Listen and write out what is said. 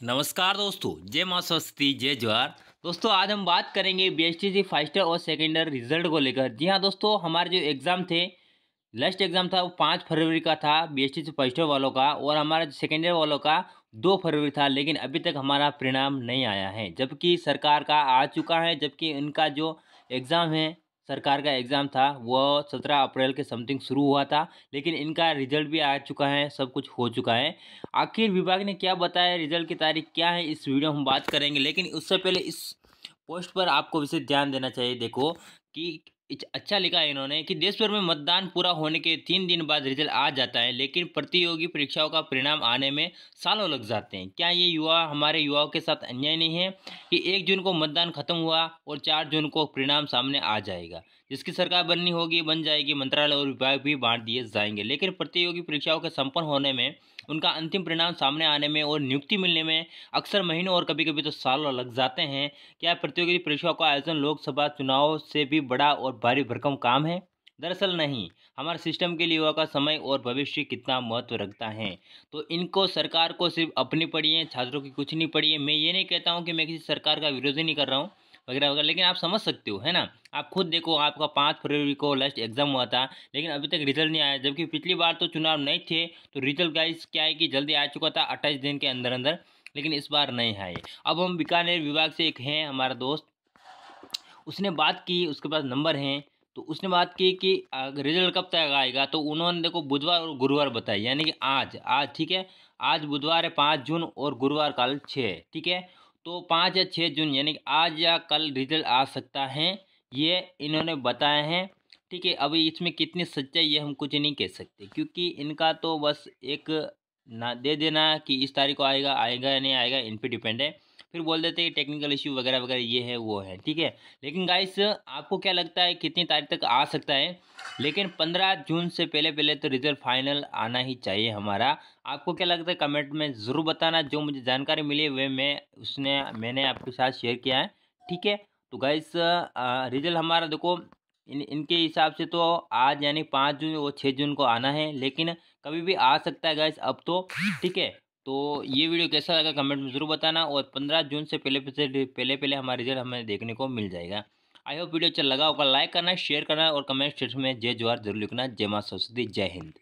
नमस्कार दोस्तों, जय माँ सरस्वती जय जवाहर दोस्तों, आज हम बात करेंगे B S T C first और सेकेंड रिज़ल्ट को लेकर। जी हाँ दोस्तों, हमारे जो एग्ज़ाम थे लास्ट एग्ज़ाम था, वो पाँच फरवरी का था B S T C first वालों का और हमारा सेकेंड ईयर वालों का दो फरवरी था, लेकिन अभी तक हमारा परिणाम नहीं आया है। जबकि सरकार का आ चुका है, जबकि इनका जो एग्ज़ाम है सरकार का एग्ज़ाम था, वह सत्रह अप्रैल के समथिंग शुरू हुआ था, लेकिन इनका रिज़ल्ट भी आ चुका है, सब कुछ हो चुका है। आखिर विभाग ने क्या बताया, रिज़ल्ट की तारीख क्या है, इस वीडियो हम बात करेंगे, लेकिन उससे पहले इस पोस्ट पर आपको विशेष ध्यान देना चाहिए, देखो कि अच्छा लिखा है इन्होंने कि देश भर में मतदान पूरा होने के तीन दिन बाद रिज़ल्ट आ जाता है, लेकिन प्रतियोगी परीक्षाओं का परिणाम आने में सालों लग जाते हैं। क्या ये युवा, हमारे युवाओं के साथ अन्याय नहीं है कि एक जून को मतदान खत्म हुआ और चार जून को परिणाम सामने आ जाएगा? जिसकी सरकार बननी होगी, बन जाएगी, मंत्रालय और विभाग भी बांट दिए जाएँगे, लेकिन प्रतियोगी परीक्षाओं के संपन्न होने में उनका अंतिम परिणाम सामने आने में और नियुक्ति मिलने में अक्सर महीनों और कभी कभी तो सालों लग जाते हैं। क्या प्रतियोगी परीक्षाओं का आयोजन लोकसभा चुनाव से भी बड़ा और भारी भरकम काम है? दरअसल नहीं। हमारे सिस्टम के लिए युवा का समय और भविष्य कितना महत्व रखता है। तो इनको सरकार को सिर्फ़ अपनी है, छात्रों की कुछ नहीं है। मैं ये नहीं कहता हूँ कि मैं किसी सरकार का विरोध ही नहीं कर रहा हूँ। वगैरह वगैरह। लेकिन आप समझ सकते हो, है ना? आप खुद देखो, आपका पाँच फरवरी को लास्ट एग्ज़ाम हुआ था, लेकिन अभी तक रिज़ल्ट नहीं आया। जबकि पिछली बार तो चुनाव नहीं थे तो रिज़ल्ट गाइस क्या है कि जल्दी आ चुका था अट्ठाईस दिन के अंदर अंदर लेकिन इस बार नहीं आए। अब हम बीकानेर विभाग से एक हैं हमारा दोस्त। उसने बात की, उसके पास नंबर हैं तो उसने बात की कि रिज़ल्ट कब तक आएगा? तो उन्होंने देखो, बुधवार और गुरुवार बताया यानी कि आज आज, ठीक है? आज बुधवार है पाँच जून और गुरुवार कल छः, ठीक है? तो पाँच या छः जून, यानी कि आज या कल रिज़ल्ट आ सकता है, ये इन्होंने बताए हैं। ठीक है, अभी इसमें कितनी सच्चाई ये हम कुछ नहीं कह सकते, क्योंकि इनका तो बस एक ना, दे देना कि इस तारीख को आएगा आएगा या नहीं आएगा, इन पर डिपेंड है। फिर बोल देते हैं, टेक्निकल इश्यू वगैरह वगैरह, ये है, वो है। ठीक है? लेकिन गाइस, आपको क्या लगता है, कितनी तारीख तक आ सकता है? लेकिन पंद्रह जून से पहले पहले तो रिज़ल्ट फाइनल आना ही चाहिए हमारा। आपको क्या लगता है, कमेंट में ज़रूर बताना। जो मुझे जानकारी मिली वे मैं, उसने, मैंने आपके साथ शेयर किया है। ठीक है? तो गाइस रिज़ल्ट हमारा देखो, इन, इनके हिसाब से तो आज यानी पाँच जून और छः जून को आना है, लेकिन कभी भी आ सकता है गैस अब तो। ठीक है? तो ये वीडियो कैसा लगा कमेंट में ज़रूर बताना और पंद्रह जून से पहले पहले पहले पहले हमारा रिज़ल्ट हमें देखने को मिल जाएगा। आई होप वीडियो अच्छा लगा होगा, लाइक करना, शेयर करना और कमेंट सेक्शन में जय जवाहर ज़रूर लिखना। जय माँ सरस्वती, जय हिंद।